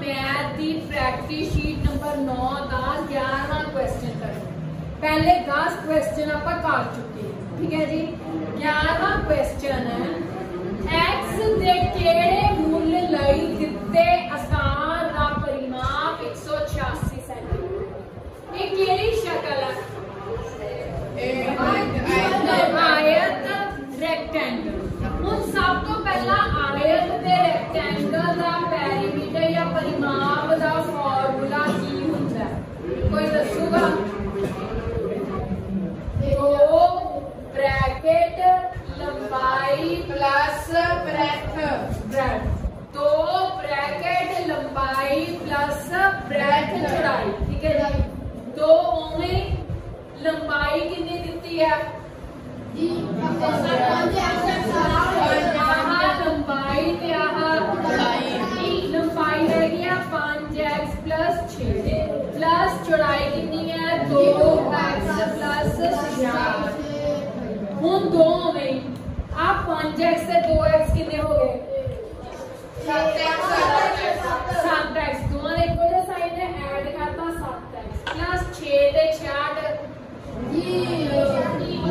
Math ਦੀ practice sheet number 9 ਦਾ 11ਵਾਂ ਕੁਐਸਚਨ ਕਰਨਾ ਪਹਿਲੇ 10 ਕੁਐਸਚਨ ਆਪਾਂ ਕਰ ਚੁੱਕੇ ਹਾਂ ਠੀਕ ਹੈ ਜੀ 11ਵਾਂ ਕੁਐਸਚਨ ਹੈ x ਦੇ ਕਿਹੜੇ ਮੁੱਲ ਲਈ ਦਿੱਤੇ ਆਸਾਨ ਦਾ ਪਰਿਮਾਪ 186 ਸੈਂਟੀਮੀਟਰ ਇਹ ਕਿਹੜੀ ਸ਼ਕਲ ਹੈ ਆਇਤ लंबाई, ठीक है जी दो उन्होंने लंबाई कितनी दिखती है? लंबाई लंबाई पाँच एक्स प्लस प्लस चौड़ाई कितनी है? दो एक्स प्लस दो में, आप पाँच एक्स से दो एक्स की 66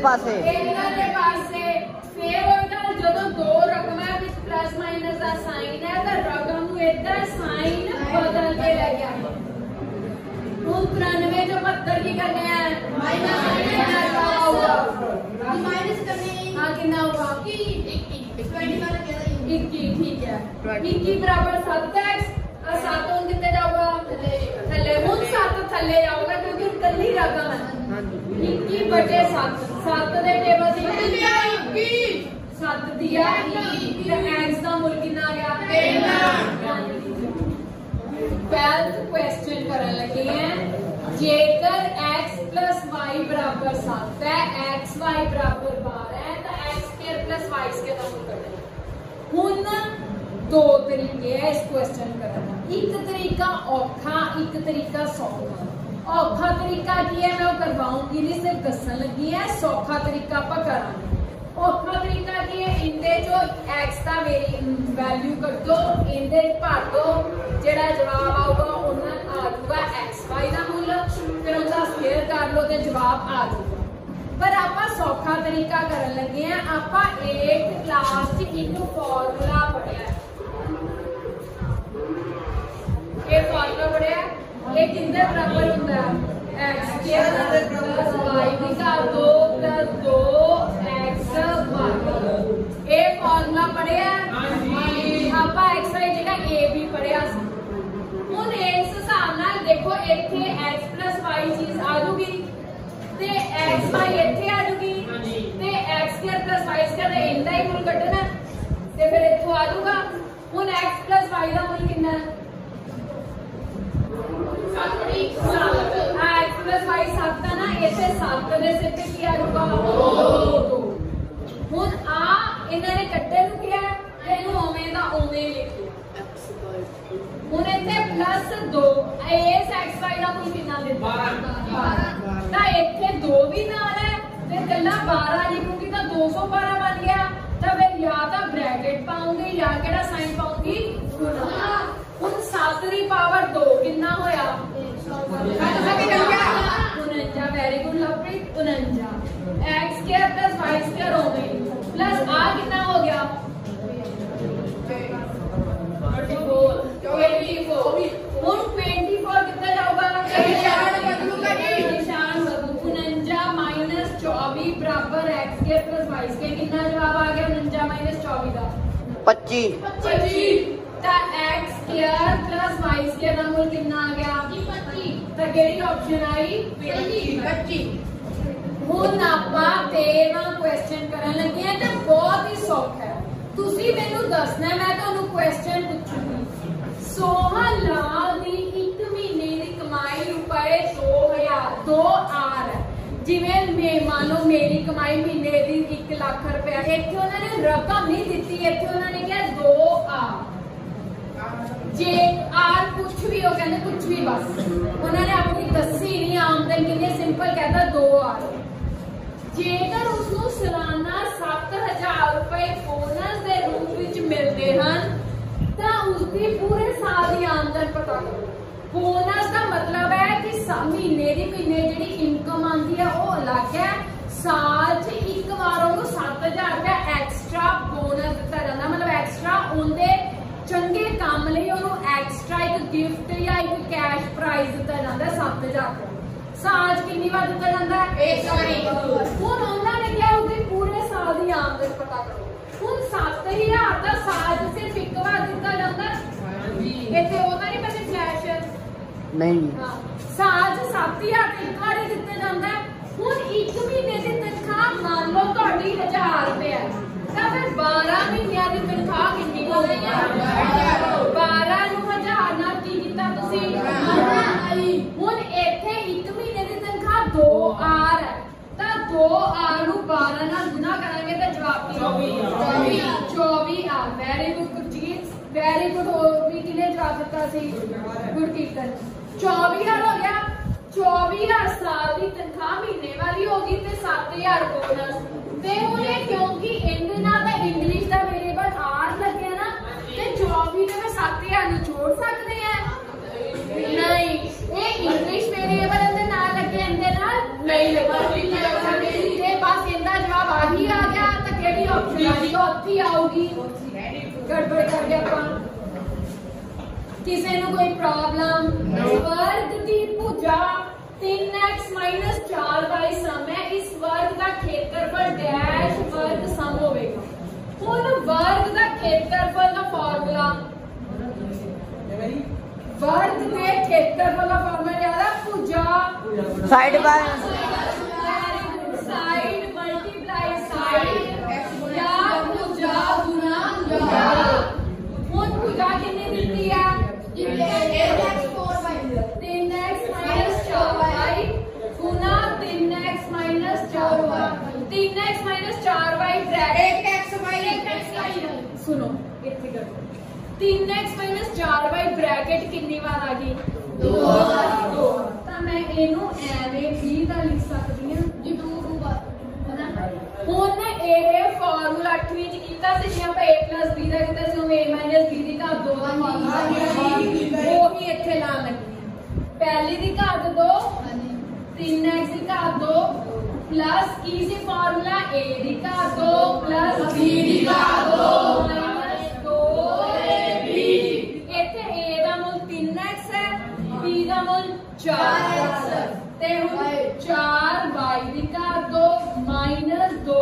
ਜਾਊਗਾ ਇਧਰਲੇ ਪਾਸੇ ਇਧਰਲੇ ਪਾਸੇ ਫੇਰ ਹੋਏਗਾ ਜਦੋਂ ਦੋ ਰਕਮਾਂ ਵਿੱਚ ਪਲੱਸ ਮਾਈਨਸ ਦਾ ਸਾਈਨ ਹੈ ਤਾਂ ਰਕਮ ਨੂੰ ਇੱਧਰ ਸਾਈਨ ਬਦਲ ਕੇ ਲੈ ਗਿਆ ਹੁਣ 93 ਜੋ 72 ਕੀ ਕਰਨਾ ਹੈ ਮਾਈਨਸ ਆਊਗਾ ਹਾਂ ਕਿੰਨਾ ਹੋਗਾ 21 ਠੀਕ ਹੈ 21 ਬਰਾਬਰ 7x ਆ 7 ਹੁਣ ਕਿੱਥੇ ਜਾਊਗਾ ਥੱਲੇ ਹੁਣ 7 ਥੱਲੇ ਜਾਊਗਾ ਕਿਉਂਕਿ ਇਕੱਲੀ ਰਕਮ ਹੈ 21 ਬਟੇ 7 7 ਦੇ ਟੇਬਲ ਦੀ 7 ਦਿਆ ਤੇ x ਦਾ ਮੁੱਲ ਕਿੰਨਾ ਆ ਗਿਆ 12th ਕੁਐਸਚਨ ਕਰਨ ਲੱਗੇ ਹਾਂ ਜੇਕਰ x y ਬਰਾਬਰ 7 ਹੈ x y ਬਰਾਬਰ 12 ਹੈ ਤਾਂ x ਸਕੁਅਰ y ਸਕੁਅਰ ਦਾ ਮੁੱਲ ਕੱਢਣਾ ਹੁਣ ਦੋ ਤਰੀਕੇ ਹੈ ਇਸ ਕੁਐਸਚਨ ਕਰਨ ਦਾ ਇੱਕ ਤਰੀਕਾ ਔਖਾ ਇੱਕ ਤਰੀਕਾ ਸੌਖਾ ਔਖਾ ਤਰੀਕਾ ਕੀ ਹੈ? ਮੈਂ ਉਹ ਕਰਵਾਉਂਗੀ ਨਹੀਂ, ਸਿਰਫ ਦੱਸਣ ਲੱਗੀ ਹੈ, ਸੌਖਾ ਤਰੀਕਾ ਆਪਾਂ ਕਰਾਂਗੇ। ਔਖਾ ਤਰੀਕਾ ਕੀ ਹੈ? ਇੰਦੇ ਜੋ x ਦਾ ਮੇਰੀ ਵੈਲਿਊ ਕੱਢੋ ਇੰਦੇ ਭਰ ਦੋ, ਜਿਹੜਾ ਜਵਾਬ ਆਊਗਾ ਉਹਨਾਂ ਆ ਜਾਊਗਾ x, y ਦਾ ਮੁੱਲ, ਫਿਰ ਉਹਦਾ ਸਕੁਅਰ ਕਰ ਲਓ ਤੇ ਜਵਾਬ ਆ ਜਾਊਗਾ। ਪਰ ਆਪਾਂ ਸੌਖਾ ਤਰੀਕਾ ਕਰਨ ਲੱਗੇ ਆ ਆਪਾਂ 8 ਕਲਾਸ 'ਚ ਇੱਕ ਫਾਰਮੂਲਾ ਪੜਿਆ ਇਹ ਫਾਰਮੂਲਾ ਪੜਿਆ ਇਹ ਕਿੰਦੇ ਬਰਾਬਰ ਹੁੰਦਾ ਹੈ x ਸਕੁਅਰ ਪਲੱਸ y ਦੀ ਘਾਤ 2 ਪਲੱਸ 2x y ਇਹ ਫਾਰਮੂਲਾ ਪੜਿਆ ਹਾਂਜੀ ਆਪਾਂ x y ਜਗ੍ਹਾ a ਵੀ ਪੜਿਆ ਸੀ ਹੁਣ ਇਸ ਹਿਸਾਬ ਨਾਲ ਦੇਖੋ ਇੱਥੇ x y ਚੀਜ਼ ਆ ਜੂਗੀ ਤੇ x y ਇੱਥੇ ਆ ਜੂਗੀ ਤੇ x ਸਕੁਅਰ y ਸਕੁਅਰ ਦਾ ਇੰਦਾ ਹੀ ਮੁੱਲ ਕੱਢਣਾ ਤੇ ਫਿਰ ਇੱਥੋਂ ਆ ਜੂਗਾ ਹੁਣ x y ਦਾ ਮੁੱਲ ਕਿੰਨਾ ਹੈ ਹੁਣ ਆ ਇਹਨਾਂ ਨੇ ਕੱਢੇ ਨੂੰ ਕਿਹਾ ਇਹਨੂੰ ਉਵੇਂ ਦਾ ਉਵੇਂ ਲਿਖਿਆ ਹੁਣ ਇੱਥੇ ਪਲੱਸ 2 ਇਸ x y ਦਾ ਮੁੱਲ ਕਿੰਨਾ ਦਿੰਦਾ 12 ਤਾਂ ਇੱਥੇ 2 ਵੀ ਨਾਲ ਹੈ ਤੇ ਕੱਲਾ 12 ਲਿਖੂਗੀ ਤਾਂ 212 ਬਣ ਗਿਆ। ਤਾਂ ਫਿਰ ਜਾਂ ਤਾਂ ਬ੍ਰੈਕਟ ਪਾਉਂਗੀ ਜਾਂ ਕਿਹੜਾ ਸਾਈਨ ਪਾਉਂਗੀ? ਹੁਣ 7 ਦੀ ਪਾਵਰ 2 ਕਿੰਨਾ ਹੋਇਆ? उनंजा very good Lovepreet उनंजा. X square plus y square हो गई. प्लस आर कितना हो गया? कितना जवाब आ गया? उनंजा माइनस चौबीस का. पच्चीस. पच्चीस. X square plus y square number कितना आ गया? ਤਾਂ ਕਿਹੜੀ ਆਪਸ਼ਨ ਆਈ? 25 ਹੁਣ ਆਪਾਂ 13ਵਾਂ ਕੁਐਸਚਨ ਕਰਨ ਲੱਗੇ ਹਾਂ ਤੇ ਬਹੁਤ ਹੀ ਸੌਖਾ ਹੈ। ਤੁਸੀਂ ਮੈਨੂੰ ਦੱਸਣਾ ਮੈਂ ਤੁਹਾਨੂੰ ਕੁਐਸਚਨ ਪੁੱਛੂੰਗੀ। ਸੋਹਨ ਲਾਲ ਦੀ ਇੱਕ ਮਹੀਨੇ ਦੀ ਕਮਾਈ ਰੁਪਏ 2000 2 ਆਰ ਜਿਵੇਂ ਮੈਂ ਮੰਨ ਮੇਰੀ ਕਮਾਈ ਮਹੀਨੇ ਦੀ 1 ਲੱਖ ਰੁਪਏ ਇੱਥੇ ਉਹਨਾਂ ਨੇ ਰਕਮ ਨਹੀਂ ਦਿੱਤੀ ਇੱਥੇ ਉਹਨਾਂ ਨੇ ਕਿਹਾ 2 ਆਰ। ਜੇ ਆਰ ਕੁਛ ਵੀ ਉਹ ਕਹਿੰਦੇ ਕੁਛ ਵੀ ਬਸ। ਉਹਨਾਂ ਨੇ ਆਪਣੀ ਦੱਸੀ ਨਹੀਂ ਆਮਦਨ ਕਿੰਨੀ ਸਿੰਪਲ ਕਹਿੰਦਾ 2 ਆਰ। ਜੇਕਰ ਉਸ ਨੂੰ ਸਾਲਾਨਾ 7000 ਰੁਪਏ ਬੋਨਸ ਦੇ ਰੂਪ ਵਿੱਚ ਮਿਲਦੇ ਹਨ, ਤਾਂ ਉਸ ਦੀ ਪੂਰੇ ਸਾਲ ਦੀ ਆਮਦਨ ਪਤਾ ਕਰੋ। ਬੋਨਸ ਦਾ ਮਤਲਬ ਹੈ ਕਿ ਸਾ- ਮਹੀਨੇ ਦੀ ਮਹੀਨੇ ਜਿਹੜੀ ਇਨਕਮ ਆਉਂਦੀ ਹੈ ਉਹ ਅਲੱਗ ਹੈ। ਸਾਲ 'ਚ ਇੱਕ ਵਾਰ ਉਹਨੂੰ 7000 ਰੁਪਏ ਐਕਸਟਰਾ ਬੋਨਸ ਦਿੱਤਾ ਜਾਂਦਾ। ਮਤਲਬ ਐਕਸਟਰਾ ਉਹਦੇ ਚੰਗੇ ਕੰਮ ਲਈ ਉਹਨੂੰ ਐਕਸਟਰਾ ਇੱਕ ਗਿਫਟ ਜਾਂ ਇੱਕ ਕੈਸ਼ ਪ੍ਰਾਈਜ਼ ਦਿੱਤਾ ਜਾਂਦਾ ਹੈ 7000 ਰੁਪਏ ਸਾਲ ਕਿੰਨੀ ਵਾਰ ਦਿੱਤਾ ਜਾਂਦਾ? ਹੈ ਇੱਕ। ਵਾਰੀ। ਹੁਣ ਉਹਨਾਂ ਨੇ ਕਿਹਾ ਉਹਦੇ ਪੂਰੇ ਸਾਲ ਦੀ ਆਮਦਨ ਪਤਾ ਕਰੋ। ਹੁਣ 7000 ਦਾ ਸਾਲ ਸਿਰਫ ਇੱਕ ਵਾਰ ਦਿੱਤਾ ਜਾਂਦਾ? ਇੱਥੇ ਉਹਦਾ ਨਹੀਂ ਮੈਨੂੰ ਫਲੈਸ਼ ਨਹੀਂ। ਸਾਲ 'ਚ 7000 ਤੇ ਇੱਕ ਵਾਰ ਦਿੱਤਾ ਜਾਂਦਾ। ਹੁਣ ਇੱਕ ਮਹੀਨੇ ਦੀ ਤਨਖਾਹ ਮੰਨ ਲਓ ਤੁਹਾਡੀ 1000 ਰੁਪਏ ਹੈ 12 ਮਹੀਨਿਆਂ ਦੀ ਤਨਖਾਹ ਕਿੰਨੀ ਹੋ ਗਈ ਹੈ 12 ਨੂੰ 1000 ਨਾਲ ਕੀ ਕੀਤਾ ਤੁਸੀਂ ਹੁਣ ਇੱਥੇ ਇੱਕ ਮਹੀਨੇ ਦੀ ਤਨਖਾਹ 2 ਆਰ ਹੈ ਤਾਂ 2 ਆਰ ਨੂੰ 12 ਨਾਲ ਗੁਣਾ ਕਰਾਂਗੇ ਤਾਂ ਜਵਾਬ ਕੀ ਹੋਵੇਗਾ 24 24 R very good Gurjeet very good ਹੋਰ ਵੀ ਕਿਨੇ ਜਵਾਬ ਦਿੱਤਾ ਸੀ ਗੁਰਕੀਰਤਨ 24000 ਹੋ ਗਿਆ 24000 ਸਾਲ ਦੀ ਤਨਖਾਹ ਮਹੀਨੇ ਵਾਲੀ ਹੋ ਗਈ ਤੇ 7000 ਬੋਨਸ ਤੇ ਹੁਣ ਇਹ ਕਿਉਂਕਿ होगी। गड़बड़ कर गया किसी नु कोई प्रॉब्लम वर्ग की भुजा 3x 4y सम है। इस वर्ग का क्षेत्रफल डैश वर्ग सम होगा। हूँ वर्ग का ਖੇਤਰਫਲ ਦਾ फॉर्मूला वर्ग ਦੇ ਖੇਤਰਫਲ ਦਾ ਫਾਰਮੂਲਾ ਯਾਦ ਆ साइड बाय Fourth puja कितने दिन दिया? तीन x minus चार y गुना बार दो। दो मैं कितना से यहाँ पे ए प्लस बी था, कितना से हमें ए माइनस बी दिखा दो दो ही इतने ना लगे पहली दिखा दो। तीन एक्स दी का दो। प्लस की से फॉर्मूला ए दी। का दो। प्लस बी दी का दो चार चार वाई दिखा दो। माइनस दो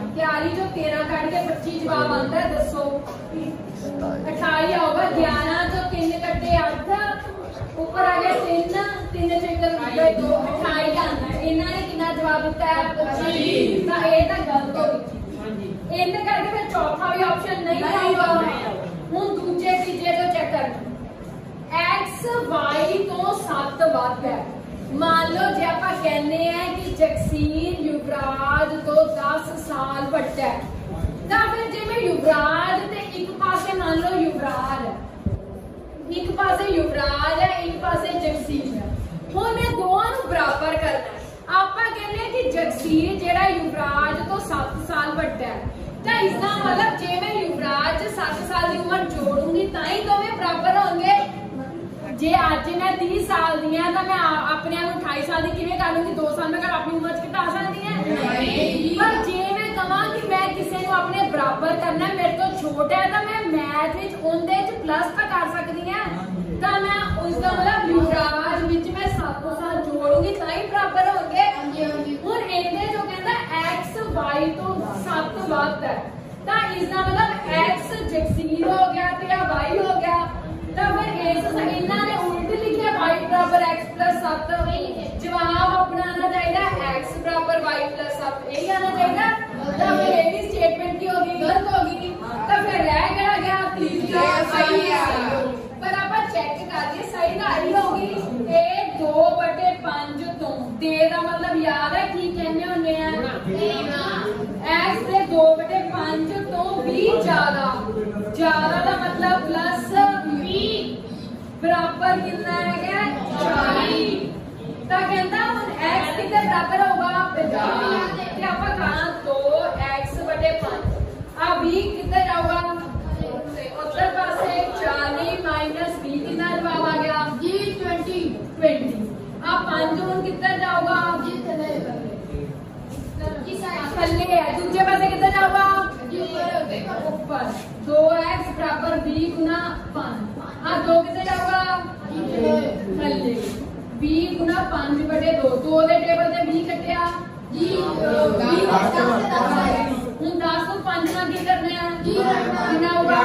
अठाई चो तेरह कट के पच्ची जवाब आता है दसो अठाई आओगा ग्यारह चो तीन कटे अठ उपर आ गया तीन तीन चौके दो अठाई का आना इन्होंने कि जवाब दिता है पच्ची तो गलत हो इन करके फिर चौथा भी ऑप्शन नहीं आएगा हूँ दूजे तीजे तो चेक कर एक्स वाई तो सत्त वाद ਮੰਨ ਲਓ ਜੇ ਆਪਾਂ ਕਹਿੰਦੇ ਆ ਕਿ ਜਗਸੀਰ ਯੁਵਰਾਜ ਤੋਂ 10 ਸਾਲ ਵੱਡਾ ਹੈ, ਤਾਂ ਫਿਰ ਜਿਵੇਂ ਯੁਵਰਾਜ ਤੇ ਇੱਕ ਪਾਸੇ ਮੰਨ ਲਓ ਯੁਵਰਾਜ ਹੈ, ਇੱਕ ਪਾਸੇ ਯੁਵਰਾਜ ਹੈ, ਇੱਕ ਪਾਸੇ ਜਗਸੀਨ ਹੈ। ਹੁਣ ਮੈਂ ਦੋਵਾਂ ਨੂੰ ਬਰਾਬਰ ਕਰਨਾ ਆਪਾਂ ਕਹਿੰਦੇ ਹਾਂ ਕਿ ਜਗਸੀਰ ਜਿਹੜਾ ਯੁਵਰਾਜ ਤੋਂ 7 ਸਾਲ ਵੱਡਾ ਹੈ, ਤਾਂ ਇਸ ਦਾ ਮਤਲਬ ਜੇ ਮੈਂ ਯੁਵਰਾਜ 7 ਸਾਲ ਦੀ ਉਮਰ ਜੋੜੂੰਗੀ, ਤਾਂ ਹੀ ਦੋਵੇਂ ਬਰਾਬਰ ਹੋਣਗੇ। ਜੇ ਅੱਜ ਮੈਂ 30 ਸਾਲ ਦੀ ਹਾਂ ਤਾਂ ਮੈਂ ਆ- ਆਪਣੇ ਆਪ ਨੂੰ 28 ਸਾਲ ਦੀ ਕਿਵੇਂ ਕਰ ਲੂੰਗੀ 2 ਸਾਲ ਮੈਂ ਕਰ ਆਪਣੀ ਉਮਰ ਚ ਘਟਾ ਸਕਦੀ ਨਹੀਂ। ਪਰ ਜੇ ਮੈਂ ਕਹਾਂ ਕਿ ਮੈਂ ਕਿਸੇ ਨੂੰ ਆਪਣੇ ਬਰਾਬਰ ਕਰਨਾ ਮੇਰੇ ਤੋਂ ਛੋਟਾ ਹੈ ਤਾਂ ਮੈਂ ਮੈਥ ਵਿੱਚ ਉਹਦੇ ਚ ਪਲੱਸ ਤਾਂ ਕਰ ਸਕਦੀ ਹਾਂ। ਤਾਂ ਮੈਂ ਉਸ ਦਾ ਮਤਲਬ ਯੁਵਰਾਜ ਵਿੱਚ ਮੈਂ 7 ਸਾਲ ਜੋੜੂੰਗੀ ਤਾਂ ਹੀ ਬਰਾਬਰ ਹੋਣਗੇ। ਹਾਂਜੀ ਹਾਂਜੀ। ਹੁਣ ਇਹਦੇ ਜੋ ਕਹਿੰਦਾ x y ਤੋਂ 7 ਵੱਧ ਹੈ। ਤਾਂ ਇਸ ਦਾ ਮਤਲਬ x ਜਗਸੀਰ ਹੋ ਗਿਆ ਤੇ ਆ y ਹੋ ਗਿਆ ਤਾਂ ਫਿਰ ਇਸ ਇਹਨਾਂ ਨੇ ਉਲਟ ਲਿਖਿਆ y ਬਰਾਬਰ x 7 ਜਵਾਬ ਆਪਣਾ ਆਣਾ ਚਾਹੀਦਾ x y 7 ਇਹ ਆਣਾ ਚਾਹੀਦਾ? ਤਾਂ ਫਿਰ ਇਹ ਵੀ ਸਟੇਟਮੈਂਟ ਕੀ ਹੋ ਗਈ ਗਲਤ ਹੋ ਗਈ ਤਾਂ ਫਿਰ ਰਹਿ ਕਿਹੜਾ ਗਿਆ ਤੀਜਾ ਸਹੀ ਆ। ਪਰ ਆਪਾਂ ਚੈੱਕ ਕਰੀਏ ਸਹੀ ਤਾਂ ਆਈ ਹੋਗੀ ਇਹ 2 ਬਟੇ 5 ਤੋਂ ਦੇ। ਦਾ ਮਤਲਬ ਯਾਦ ਹੈ ਕੀ ਕਹਿੰਦੇ ਹੁੰਦੇ ਆ? x ਦੇ 2 ਬਟੇ 5 ਤੋਂ 20 ਜ਼ਿਆਦਾ। ਜ਼ਿਆਦਾ ਦਾ ਮਤਲਬ ਪਲੱਸ 20 ਬਰਾਬਰ ਕਿੰਨਾ ਹੈਗਾ 40 ਤਾਂ ਕਹਿੰਦਾ ਹੁਣ x ਕਿਤੇ ਬਰਾਬਰ ਹੋਗਾ 50 ਤੇ ਆਪਾਂ जी जी रास्ता पंचना की करने हैं। जी ना होगा